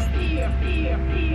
fear, fear, fear.